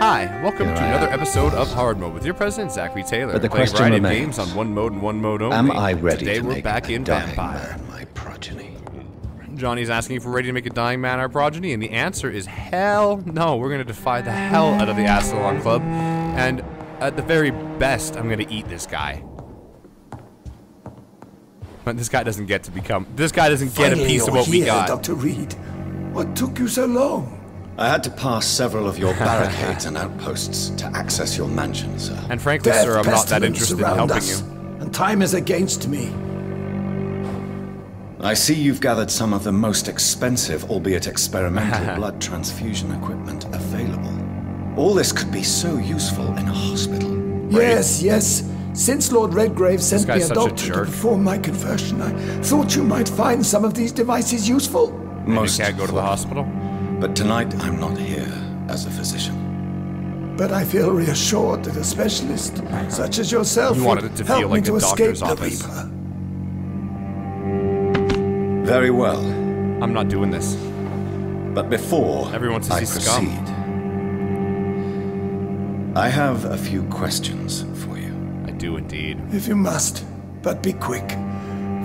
Hi, welcome Here to I another am. episode of Hard Mode with your president Zachary Taylor. But the playing question remains. games on one mode and one mode only. Am I ready Today to we're make back a in dying Vampire. man my progeny? Johnny's asking if we're ready to make a dying man our progeny, and the answer is hell no. We're gonna defy the hell out of the Ascalon Club, and at the very best, I'm gonna eat this guy. But this guy doesn't get to become. This guy doesn't get a piece of you're what we here, got. Dr. Reid. What took you so long? I had to pass several of your barricades and outposts to access your mansion, sir. And frankly, Death sir, I'm not that interested in helping us, you. And time is against me. I see you've gathered some of the most expensive, albeit experimental, blood transfusion equipment available. All this could be so useful in a hospital. Yes, yes. Since Lord Redgrave sent me guy's a such a doctor to perform my conversion, I thought you might find some of these devices useful. And Most you can't go to the hospital. But tonight, I'm not here as a physician. But I feel reassured that a specialist such as yourself You wanted would it to help feel me to a escape doctor's the office. Reaper. Very well. I'm not doing this. But before Everyone says I he's proceed, scum. I have a few questions for you. I do indeed. If you must, but be quick,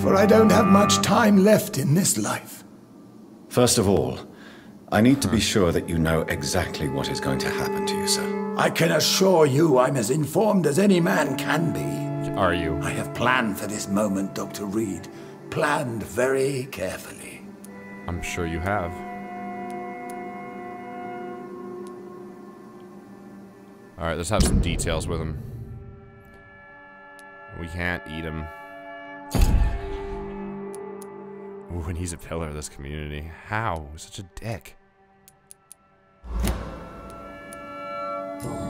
for I don't have much time left in this life. First of all, I need to be sure that you know exactly what is going to happen to you, sir. I can assure you I'm as informed as any man can be. Are you? I have planned for this moment, Dr. Reid. Planned very carefully. I'm sure you have. Alright, let's have some details with him. We can't eat him. Ooh, and he's a pillar of this community. How? Such a dick.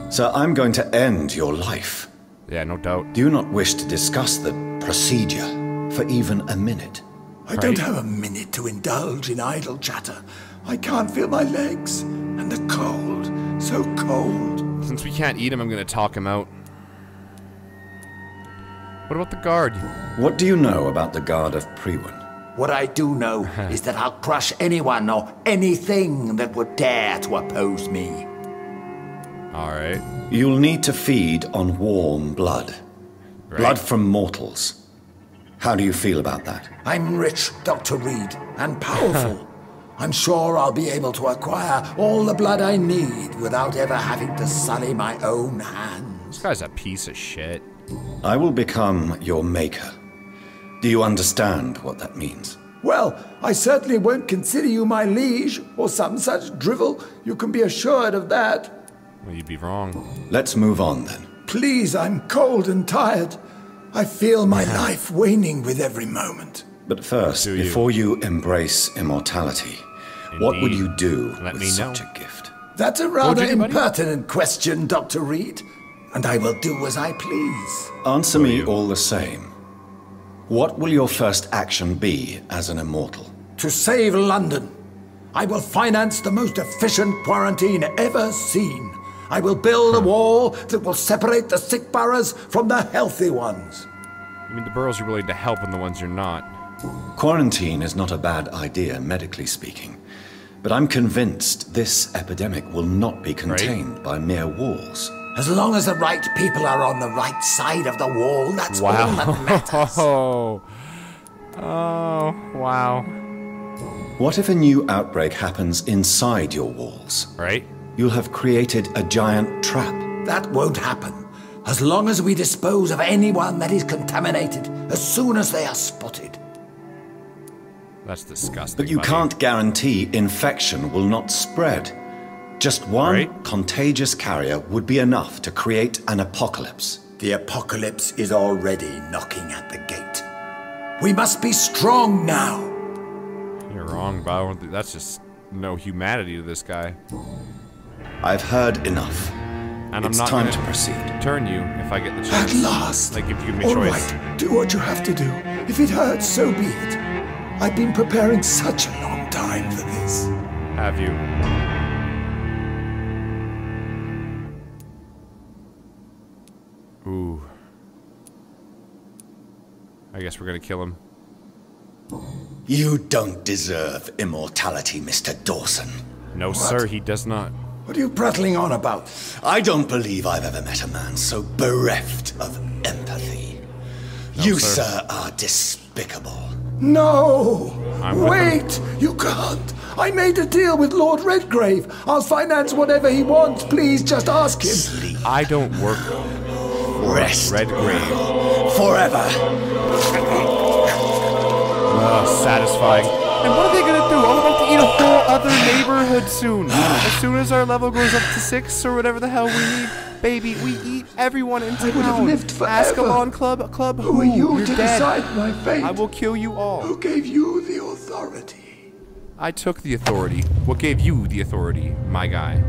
Sir, I'm going to end your life. Yeah, no doubt. Do you not wish to discuss the procedure for even a minute? I don't have a minute to indulge in idle chatter. I can't feel my legs. And the cold. So cold. Since we can't eat him, I'm gonna talk him out. What about the guard? What do you know about the Guard of Priwen? What I do know is that I'll crush anyone or anything that would dare to oppose me. Alright. You'll need to feed on warm blood. Right. Blood from mortals. How do you feel about that? I'm rich, Dr. Reid, and powerful. I'm sure I'll be able to acquire all the blood I need without ever having to sully my own hands. This guy's a piece of shit. I will become your maker. Do you understand what that means? Well, I certainly won't consider you my liege or some such drivel. You can be assured of that. Well, you'd be wrong. Let's move on then. Please, I'm cold and tired. I feel my life waning with every moment. But first, you? before you embrace immortality, what would you do Let with me such know. a gift? That's a rather you impertinent question, Dr. Reid. And I will do as I please. Answer me all the same. What will your first action be as an immortal? To save London, I will finance the most efficient quarantine ever seen. I will build a wall that will separate the sick boroughs from the healthy ones. I mean, the boroughs you're willing to help and the ones you're not. Quarantine is not a bad idea, medically speaking. But I'm convinced this epidemic will not be contained by mere walls. As long as the right people are on the right side of the wall, that's all that Wow. matters. Oh. Oh, wow. What if a new outbreak happens inside your walls? Right? You'll have created a giant trap. That won't happen. As long as we dispose of anyone that is contaminated as soon as they are spotted. That's disgusting. But you buddy. can't guarantee infection will not spread. Just one Right. contagious carrier would be enough to create an apocalypse. The apocalypse is already knocking at the gate. We must be strong now. You're wrong, Bow. That's just no humanity to this guy. I've heard enough. And it's I'm not time gonna proceed. turn you if I get the chance. At last. Like, if you give me All choice. right, do what you have to do. If it hurts, so be it. I've been preparing such a long time for this. Have you? Ooh. I guess we're gonna kill him. You don't deserve immortality, Mr. Dawson. No, sir, he does not. What are you prattling on about? I don't believe I've ever met a man so bereft of empathy. you, sir. sir, are despicable. No! I'm Wait! You can't! I made a deal with Lord Redgrave. I'll finance whatever he wants. Please just ask him. Sleep, I don't work rest, Redgrave. forever. Oh, satisfying. And what are they gonna do? I'm about to eat a whole other neighborhood soon. as soon as our level goes up to six or whatever the hell we need, baby, we eat everyone in town. I would have lived forever. Ascalon Club, Club. Who are you You're to dead. decide my fate? I will kill you all. Who gave you the authority? I took the authority. What gave you the authority, my guy?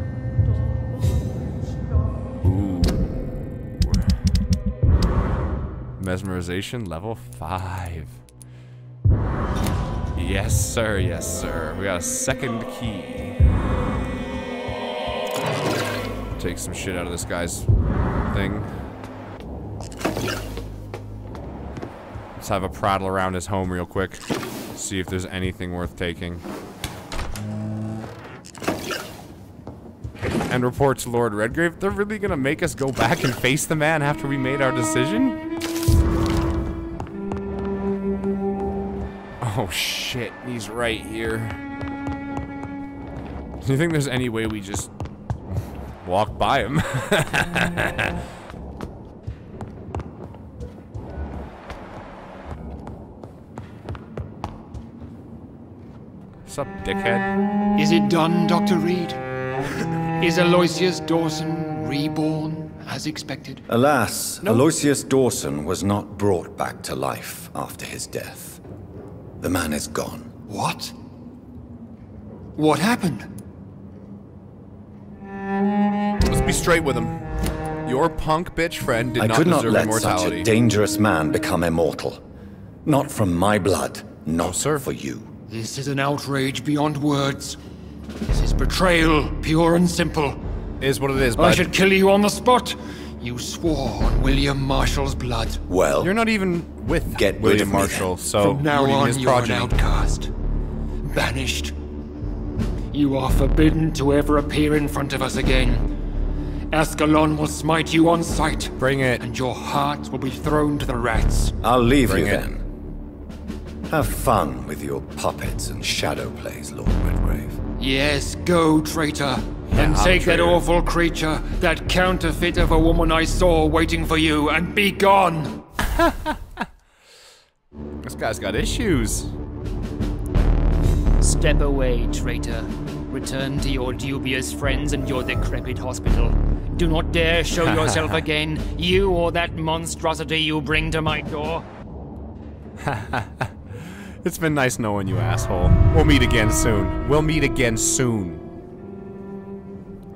Mesmerization level 5. Yes, sir. Yes, sir. We got a second key. Take some shit out of this guy's thing. Let's have a prattle around his home real quick. See if there's anything worth taking. And report to Lord Redgrave. They're really gonna make us go back and face the man after we made our decision? Oh shit, he's right here. Do you think there's any way we just walk by him? What's up, dickhead? Is it done, Dr. Reid? Is Aloysius Dawson reborn as expected? Alas, Aloysius Dawson was not brought back to life after his death. The man is gone. What? What happened? Let's be straight with him. Your punk bitch friend did I not could not let immortality. such a dangerous man become immortal. Not from my blood, not sir. for you. This is an outrage beyond words. This is betrayal, pure and simple. is what it is, I should kill you on the spot. You swore on William Marshal's blood. Well, You're not even with Get William of me Marshal, so From now on, his you're an outcast. Banished. You are forbidden to ever appear in front of us again. Ascalon will smite you on sight. Bring it. And your heart will be thrown to the rats. I'll leave Bring you it. then. Have fun with your puppets and shadow plays, Lord Redgrave. Yes, go, traitor. And I'm take that awful creature, that counterfeit of a woman I saw waiting for you, and be gone. This guy's got issues. Step away, traitor. Return to your dubious friends and your decrepit hospital. Do not dare show yourself again, you or that monstrosity you bring to my door. It's been nice knowing you, asshole. We'll meet again soon. We'll meet again soon.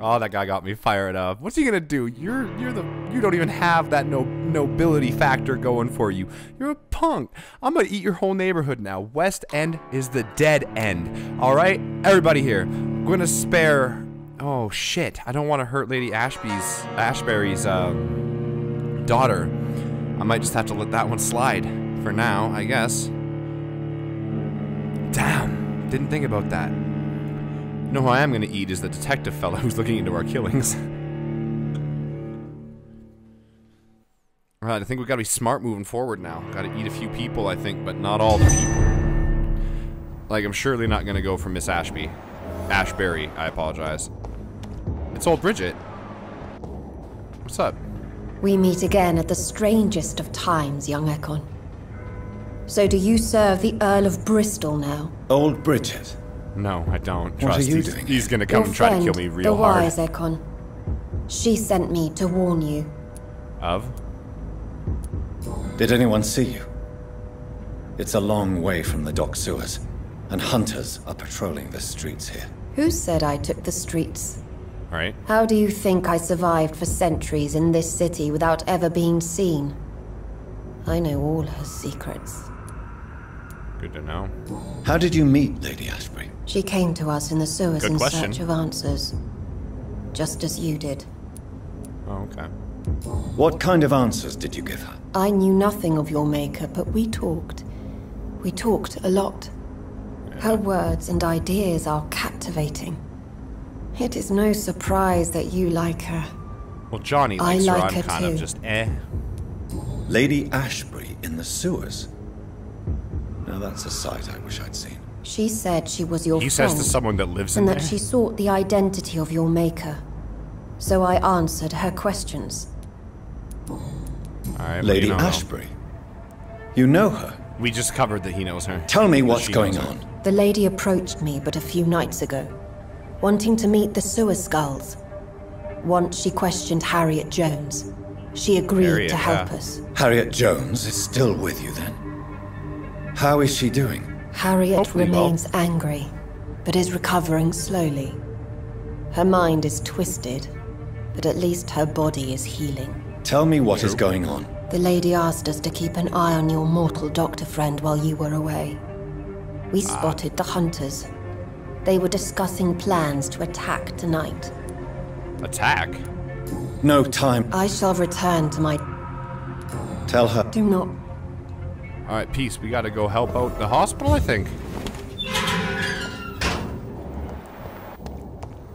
Oh, that guy got me fired up. What's he gonna do? You're you're the you don't even have that no nobility factor going for you. You're a punk. I'm gonna eat your whole neighborhood now. West End is the dead end. All right, everybody here. I'm gonna spare. Oh shit! I don't want to hurt Lady Ashby's Ashbury's um, daughter. I might just have to let that one slide for now, I guess. Damn, didn't think about that. You know who I am gonna eat is the detective fellow who's looking into our killings. Alright, I think we gotta be smart moving forward now. Gotta eat a few people, I think, but not all the people. Like, I'm surely not gonna go for Miss Ashby. Ashbury, I apologize. It's old Bridget. What's up? We meet again at the strangest of times, young Ekon. So do you serve the Earl of Bristol now? Old Bridget. No, I don't. What Trust are you he's, doing he's gonna come Your and try to kill me real the hard. wise Ekon. She sent me to warn you. Of? Did anyone see you? It's a long way from the dock sewers, and hunters are patrolling the streets here. Who said I took the streets? Alright. How do you think I survived for centuries in this city without ever being seen? I know all her secrets. Good to know. How did you meet Lady Ashbury? She came to us in the sewers Good in question. search of answers. Just as you did. Oh, okay. What kind of answers did you give her? I knew nothing of your maker, but we talked. We talked a lot. Her words and ideas are captivating. It is no surprise that you like her. Well, Johnny I likes her. like I'm her kind of too. just eh. Lady Ashbury in the sewers. Now that's a sight I wish I'd seen. She said she was your He friend. says to someone that lives in and that she sought the identity of your maker. So I answered her questions. All right, what do Lady you know. Ashbury. You know her. We just covered that he knows her. Tell me what's going on. The lady approached me but a few nights ago, wanting to meet the sewer Skals. Once she questioned Harriet Jones. She agreed Harriet, to help yeah. us. Harriet Jones is still with you then? How is she doing? Harriet Hopefully well. remains angry, but is recovering slowly. Her mind is twisted, but at least her body is healing. Tell me what is going on. The lady asked us to keep an eye on your mortal doctor friend while you were away. We ah. spotted the hunters. They were discussing plans to attack tonight. Attack. No time. I shall return to my. Tell her. Do not. All right, peace. We got to go help out the hospital, I think.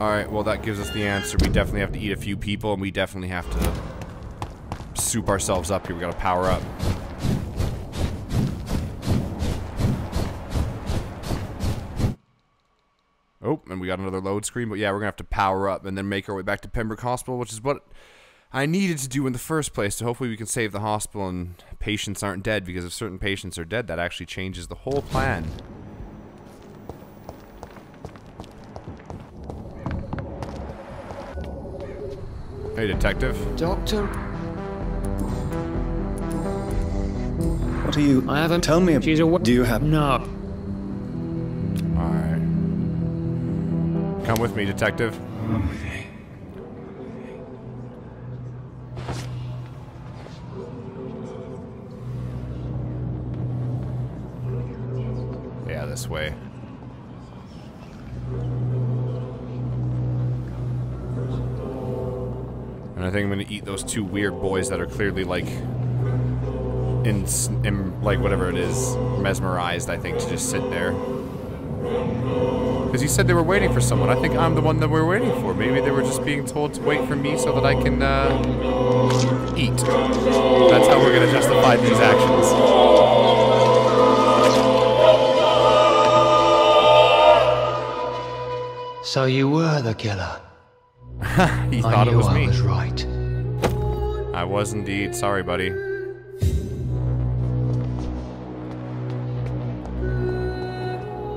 All right, well that gives us the answer. We definitely have to eat a few people, and we definitely have to soup ourselves up here. We got to power up. Oh, and we got another load screen, but yeah, we're gonna have to power up and then make our way back to Pembroke Hospital, which is what I needed to do in the first place. So hopefully we can save the hospital and patients aren't dead, because if certain patients are dead, that actually changes the whole plan. Hey, detective. Doctor, What are you? I haven't. Tell me. She's a. Do you have? No. All right. Come with me, detective. Oh, yeah, this way. And I think I'm gonna eat those two weird boys that are clearly like in, in like whatever it is, mesmerized. I think to just sit there. Because he said they were waiting for someone. I think I'm the one that we're waiting for. Maybe they were just being told to wait for me so that I can uh, eat. That's how we're gonna justify these actions. So you were the killer. He I thought it was I me. was right. I was indeed. Sorry, buddy.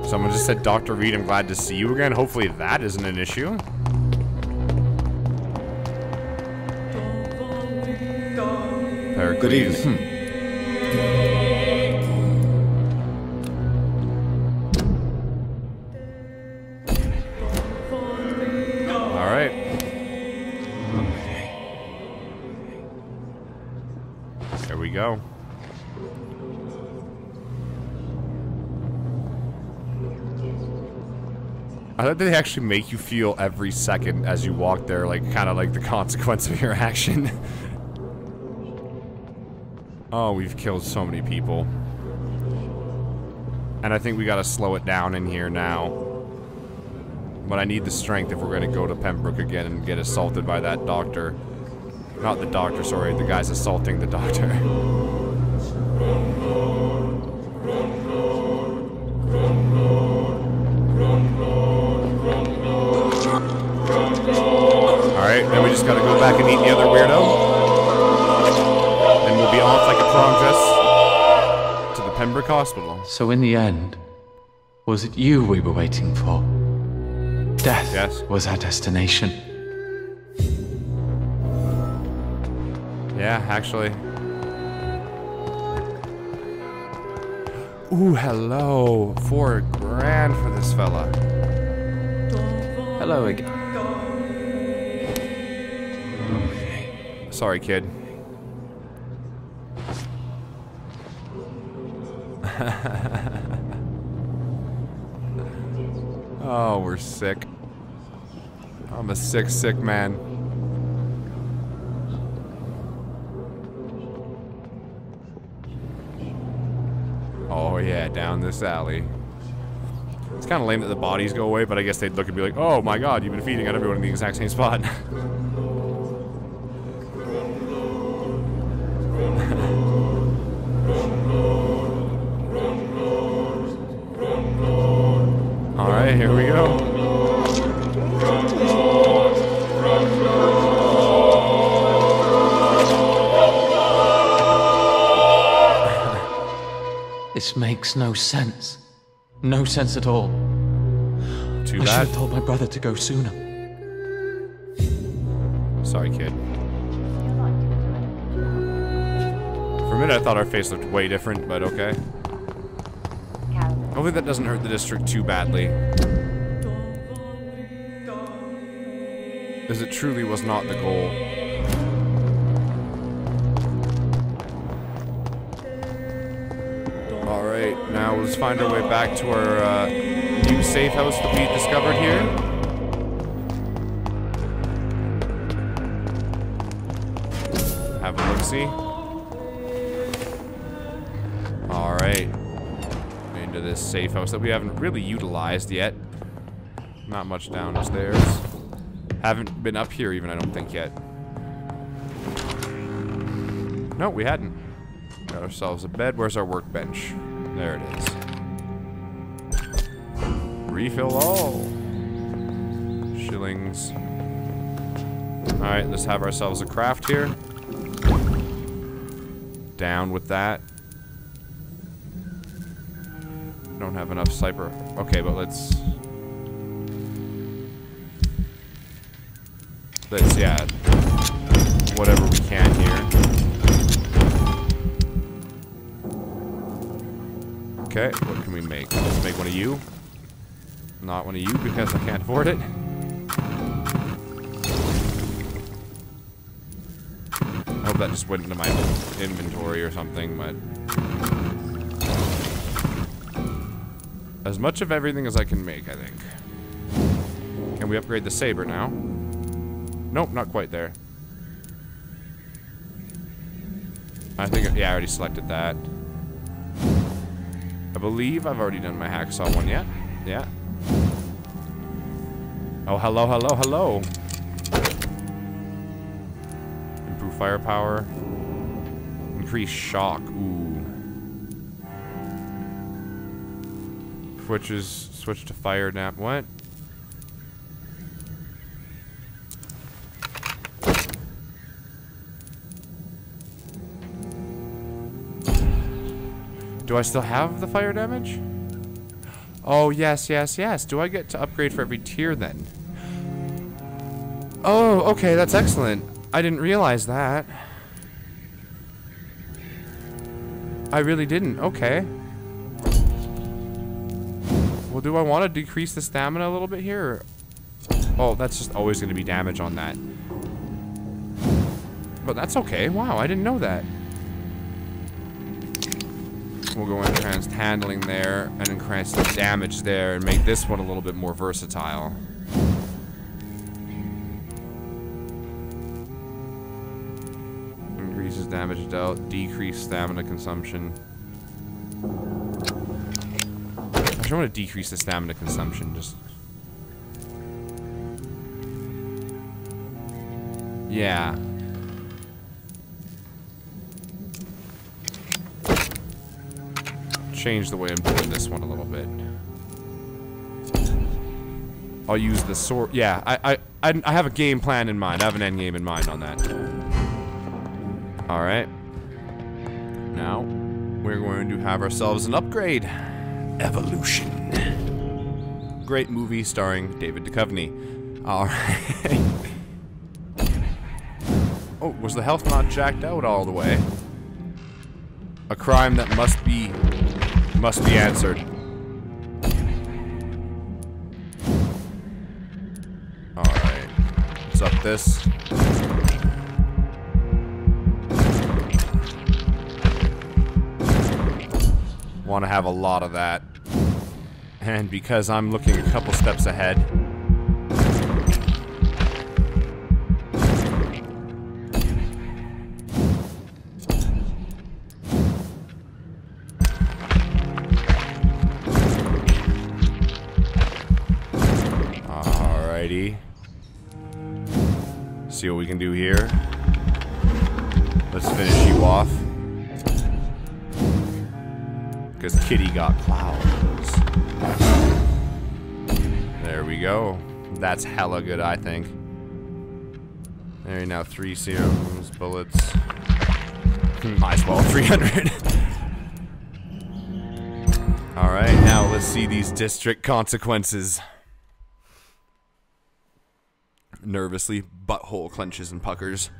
Someone just said, Dr. Reid, I'm glad to see you again. Hopefully that isn't an issue. Pericles. Good evening. All go. I thought they actually make you feel every second as you walk there, like kind of like the consequence of your action. oh, we've killed so many people. And I think we gotta slow it down in here now. But I need the strength if we're gonna go to Pembroke again and get assaulted by that doctor. Not the doctor, sorry, the guy's assaulting the doctor. Alright, then we just gotta go back and eat the other weirdo. And we'll be off like a prom dress to the Pembroke Hospital. So in the end, was it you we were waiting for? Death Yes. was our destination. Yeah, actually. Ooh, hello. Four grand for this fella. Hello again. Sorry, kid. oh, we're sick. I'm a sick, sick man. Oh yeah, down this alley. It's kind of lame that the bodies go away, but I guess they'd look and be like, oh my god, you've been feeding on everyone in the exact same spot. makes no sense. No sense at all. Too I should bad. have told my brother to go sooner. Sorry, kid. For a minute, I thought our face looked way different, but okay. Hopefully that doesn't hurt the district too badly. As it truly was not the goal. Let's find our way back to our uh, new safe house that we discovered here. Have a look-see. Alright. Into this safe house that we haven't really utilized yet. Not much downstairs. Haven't been up here even, I don't think, yet. No, we hadn't. Got ourselves a bed. Where's our workbench? There it is. Refill all. Shillings. Alright, let's have ourselves a craft here. Down with that. Don't have enough cyber. Okay, but let's... Let's, yeah. Whatever Okay, what can we make? Let's make one of you. Not one of you because I can't afford it. I hope that just went into my inventory or something, but... As much of everything as I can make, I think. Can we upgrade the saber now? Nope, not quite there. I think, yeah, I already selected that. I believe I've already done my hacksaw one yet. Yeah. Oh, hello, hello, hello. Improve firepower. Increase shock. Ooh. Switches, switch to fire nap. What? Do I still have the fire damage? Oh, yes, yes, yes. Do I get to upgrade for every tier then? Oh, okay, that's excellent. I didn't realize that. I really didn't. Okay. Well, do I want to decrease the stamina a little bit here? Oh, that's just always going to be damage on that. But that's okay. Wow, I didn't know that. We'll go enhanced handling there and enhanced damage there and make this one a little bit more versatile. Increases damage dealt, decrease stamina consumption. I just want to decrease the stamina consumption, just... Yeah. Change the way I'm doing this one a little bit. I'll use the sword. Yeah, I, I, I, I have a game plan in mind. I have an end game in mind on that. All right. Now, we're going to have ourselves an upgrade. Evolution. Great movie starring David Duchovny. All right. oh, was the health not jacked out all the way? A crime that must be must be answered. Alright. Let's up this. Want to have a lot of that. And because I'm looking a couple steps ahead, do here. Let's finish you off. Because Kitty got clouds. There we go. That's hella good, I think. There, now three serums, bullets. Hmm, might as well 300. Alright, now let's see these district consequences. Nervously, butthole clenches and puckers.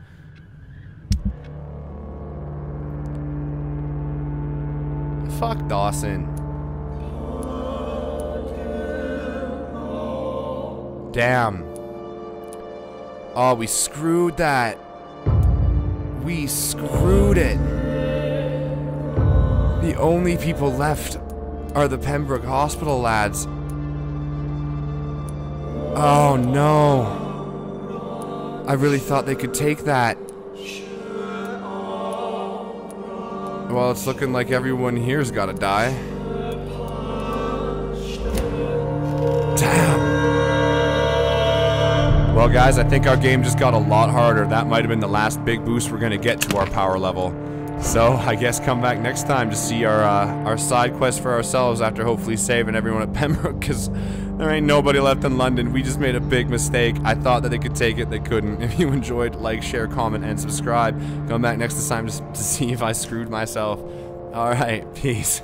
Fuck Dawson. Damn. Oh, we screwed that. We screwed it. The only people left are the Pembroke Hospital lads. Oh no. I really thought they could take that. Well, it's looking like everyone here's gotta die. Damn. Well, guys, I think our game just got a lot harder. That might have been the last big boost we're gonna get to our power level. So, I guess come back next time to see our uh, our side quest for ourselves after hopefully saving everyone at Pembroke, because there ain't nobody left in London. We just made a big mistake. I thought that they could take it, they couldn't. If you enjoyed, like, share, comment, and subscribe. Come back next time to see if I screwed myself. Alright, peace.